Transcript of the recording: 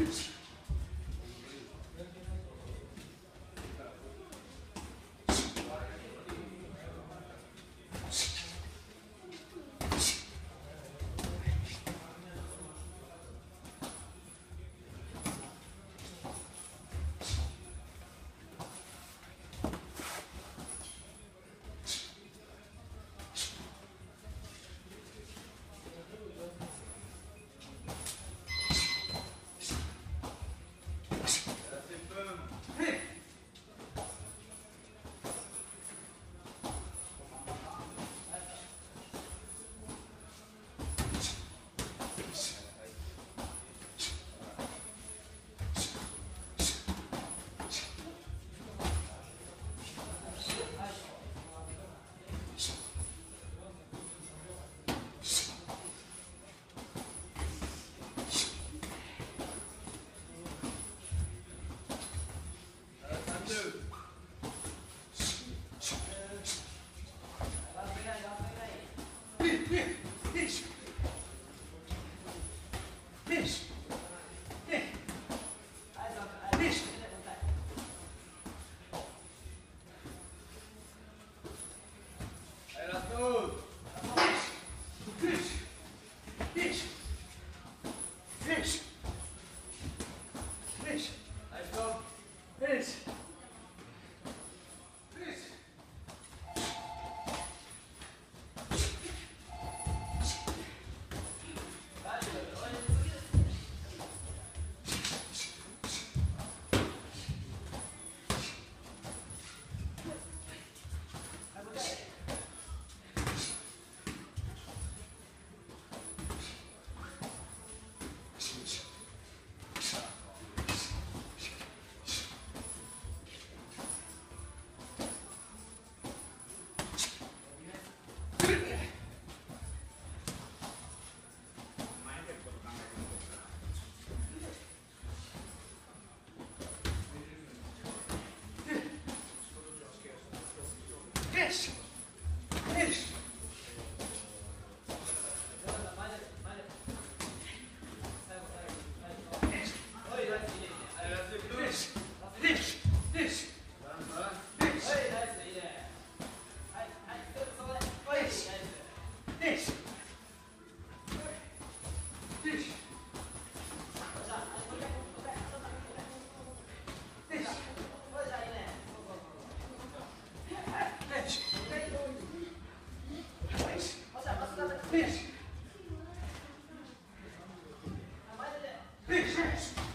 office Fish.